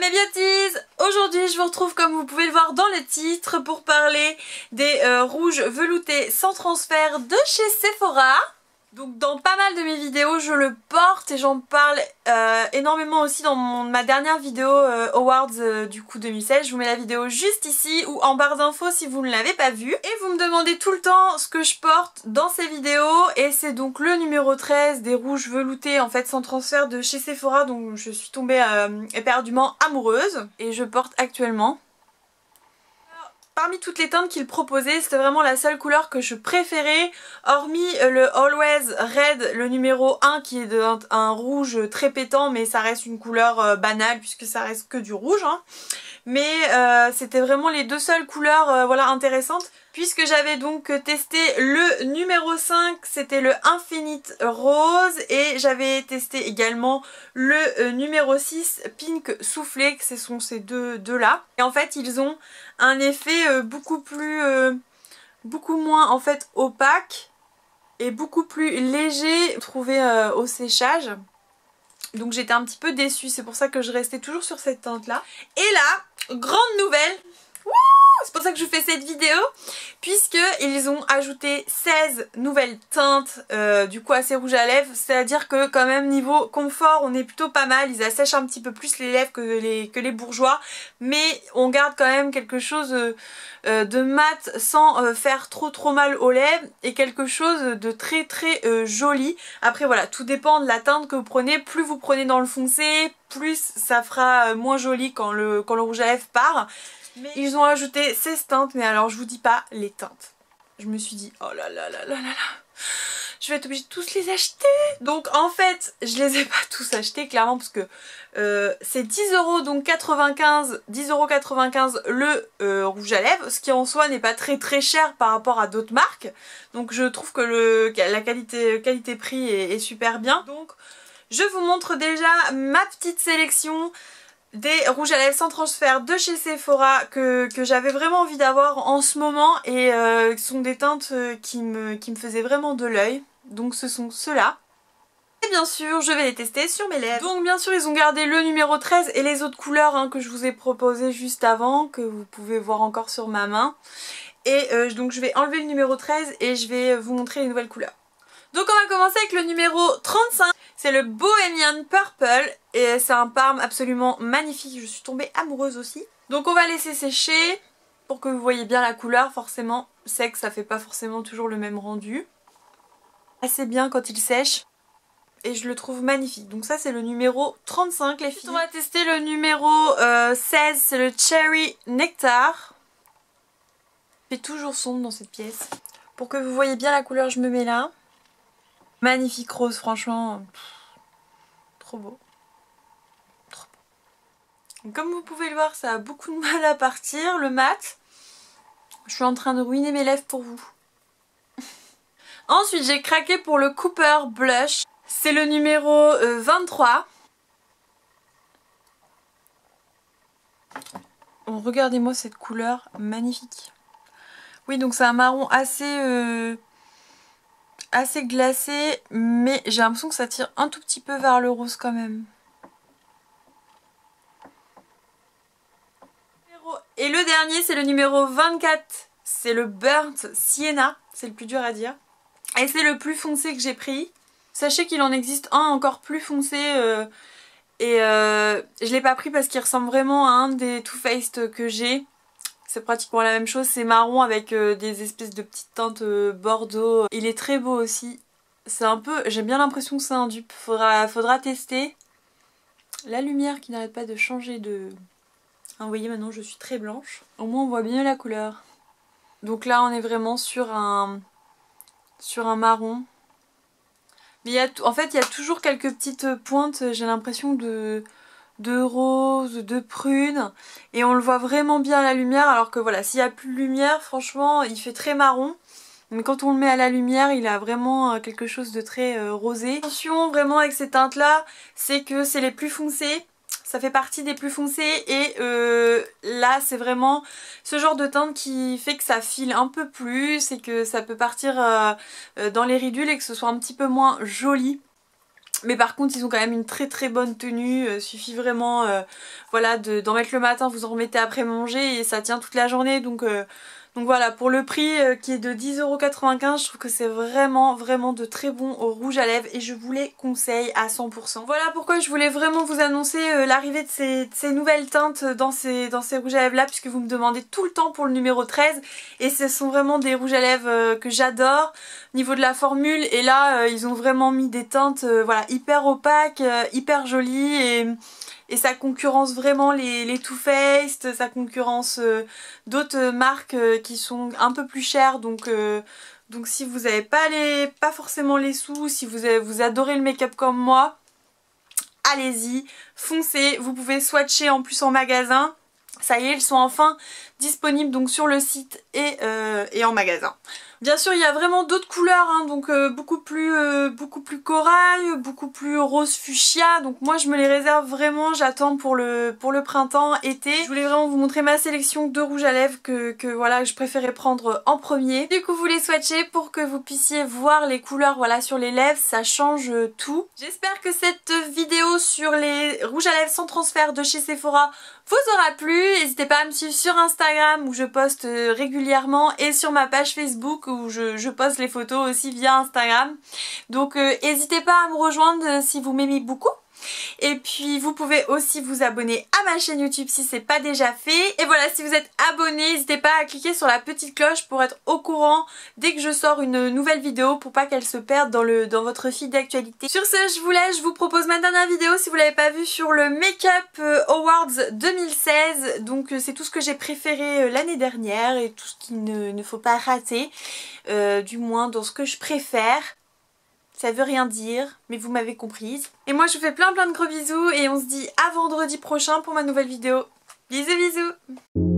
Mes Aujourd'hui je vous retrouve comme vous pouvez le voir dans le titre pour parler des euh, rouges veloutés sans transfert de chez Sephora. Donc dans pas mal de mes vidéos je le porte et j'en parle euh, énormément aussi dans ma dernière vidéo euh, Awards euh, du coup 2016. Je vous mets la vidéo juste ici ou en barre d'infos si vous ne l'avez pas vue. Et vous me demandez tout le temps ce que je porte dans ces vidéos et c'est donc le numéro 13 des rouges veloutés en fait sans transfert de chez Sephora dont je suis tombée éperdument amoureuse et je porte actuellement. Parmi toutes les teintes qu'il proposait, c'était vraiment la seule couleur que je préférais, hormis euh, le Always Red, le numéro 1 qui est un rouge très pétant, mais ça reste une couleur euh, banale puisque ça reste que du rouge. Hein. Mais euh, c'était vraiment les deux seules couleurs voilà, intéressantes. Puisque j'avais donc testé le numéro 5, c'était le Infinite Rose. Et j'avais testé également le numéro 6, Pink Soufflé, ce sont ces deux, deux là. Et en fait, ils ont un effet euh, beaucoup plus euh, beaucoup moins en fait opaque et beaucoup plus léger trouvé euh, au séchage donc j'étais un petit peu déçue. C'est pour ça que je restais toujours sur cette teinte là et là grande nouvelle. C'est pour ça que je fais cette vidéo puisqu'ils ont ajouté 16 nouvelles teintes euh, du coup à lèvres. C'est à dire que quand même niveau confort on est plutôt pas mal. Ils assèchent un petit peu plus les lèvres que les, que les bourgeois. Mais on garde quand même quelque chose euh, euh, de mat sans faire trop trop mal aux lèvres et quelque chose de très très joli. Après voilà tout dépend de la teinte que vous prenez. Plus vous prenez dans le foncé plus ça fera moins joli quand le, quand le rouge à lèvres part ils ont ajouté ces teintes, mais alors je vous dis pas les teintes. Je me suis dit, oh là là là là là là je vais être obligée de tous les acheter. Donc en fait, je les ai pas tous achetés clairement parce que euh, c'est 10 euros donc 95, 10,95€ le euh, rouge à lèvres, ce qui en soi n'est pas très très cher par rapport à d'autres marques. Donc je trouve que le, la qualité qualité prix est, est super bien. Donc je vous montre déjà ma petite sélection des rouges à lèvres sans transfert de chez Sephora que, j'avais vraiment envie d'avoir en ce moment et euh, sont des teintes euh, qui me, qui me faisaient vraiment de l'œil. Donc ce sont ceux-là. Et bien sûr, je vais les tester sur mes lèvres. Donc bien sûr, ils ont gardé le numéro 13 et les autres couleurs hein, que je vous ai proposées juste avant, que vous pouvez voir encore sur ma main. Et euh, donc je vais enlever le numéro 13 et je vais vous montrer les nouvelles couleurs. Donc on va commencer avec le numéro 35. C'est le Bohemian Purple et c'est un parme absolument magnifique. Je suis tombée amoureuse aussi. Donc on va laisser sécher pour que vous voyez bien la couleur. Forcément, que ça fait pas forcément toujours le même rendu. Assez bien quand il sèche. Et je le trouve magnifique. Donc ça c'est le numéro 35 les filles. On va tester le numéro 16. Euh, c'est le Cherry Nectar. Il fait toujours sombre dans cette pièce. Pour que vous voyez bien la couleur, je me mets là. Magnifique rose, franchement. trop beau. Trop beau. Comme vous pouvez le voir, ça a beaucoup de mal à partir, le mat. Je suis en train de ruiner mes lèvres pour vous. Ensuite, j'ai craqué pour le Cooper Blush. C'est le numéro 23. Euh, regardez-moi cette couleur magnifique. Oui, donc c'est un marron assez... Euh, assez glacé, mais j'ai l'impression que ça tire un tout petit peu vers le rose quand même. Et le dernier, c'est le numéro 24. C'est le Burnt Sienna. C'est le plus dur à dire. Et c'est le plus foncé que j'ai pris. Sachez qu'il en existe un encore plus foncé. Euh, et euh, je l'ai pas pris parce qu'il ressemble vraiment à un des Too Faced que j'ai c'est pratiquement la même chose, c'est marron avec euh, des espèces de petites teintes euh, bordeaux. Il est très beau aussi. C'est un peu, j'ai bien l'impression que c'est un dupe, faudra, tester. La lumière qui n'arrête pas de changer de... Ah, vous voyez maintenant je suis très blanche. Au moins on voit bien la couleur. Donc là on est vraiment sur un, sur un marron. Mais en fait il y a toujours quelques petites pointes, j'ai l'impression de de rose, de prune et on le voit vraiment bien à la lumière alors que voilà s'il n'y a plus de lumière franchement il fait très marron. Mais quand on le met à la lumière il a vraiment euh, quelque chose de très euh, rosé. Attention vraiment avec ces teintes là c'est que c'est les plus foncés. Ça fait partie des plus foncés et euh, là c'est vraiment ce genre de teinte qui fait que ça file un peu plus et que ça peut partir dans les ridules et que ce soit un petit peu moins joli Mais par contre ils ont quand même une très très bonne tenue, euh, suffit vraiment voilà d'en mettre le matin, vous en remettez après manger et ça tient toute la journée. Donc donc voilà, pour le prix euh, qui est de 10,95€, je trouve que c'est vraiment vraiment de très bons rouge à lèvres et je vous les conseille à 100%. Voilà pourquoi je voulais vraiment vous annoncer euh, l'arrivée de ces, nouvelles teintes dans ces, rouges à lèvres là puisque vous me demandez tout le temps pour le numéro 13 et ce sont vraiment des rouges à lèvres euh, que j'adore niveau de la formule et là ils ont vraiment mis des teintes voilà hyper opaques, hyper jolies et et ça concurrence vraiment les, Too Faced, ça concurrence euh, d'autres marques euh, qui sont un peu plus chères donc euh, donc si vous n'avez pas pas forcément les sous, si vous, vous adorez le make-up comme moi, allez-y, foncez, vous pouvez swatcher en plus en magasin. Ça y est, ils sont enfin disponibles donc sur le site et, et en magasin. Bien sûr il y a vraiment d'autres couleurs hein, donc euh, beaucoup plus euh, beaucoup plus corail, beaucoup plus rose fuchsia donc moi je me les réserve vraiment, j'attends pour le printemps, été. Je voulais vraiment vous montrer ma sélection de rouges à lèvres que, voilà je préférais prendre en premier. Du coup vous les swatchez pour que vous puissiez voir les couleurs voilà sur les lèvres, ça change tout. J'espère que cette vidéo sur les rouges à lèvres sans transfert de chez Sephora vous aura plu. N'hésitez pas à me suivre sur Instagram où je poste euh, régulièrement et sur ma page Facebook où je, poste les photos aussi via Instagram. Donc euh, n'hésitez pas à me rejoindre si vous m'aimez beaucoup. Et puis vous pouvez aussi vous abonner à ma chaîne YouTube si c'est pas déjà fait. Et voilà, si vous êtes abonné, n'hésitez pas à cliquer sur la petite cloche pour être au courant dès que je sors une nouvelle vidéo pour pas qu'elle se perde dans, votre feed d'actualité. Sur ce, je vous laisse, je vous propose ma dernière vidéo si vous l'avez pas vue sur le Makeup euh, Awards 2016. Donc euh, c'est tout ce que j'ai préféré euh, l'année dernière et tout ce qu'il ne, faut pas rater. du moins dans ce que je préfère. Ça veut rien dire, mais vous m'avez comprise. Et moi je vous fais plein plein de gros bisous et on se dit à vendredi prochain pour ma nouvelle vidéo. Bisous bisous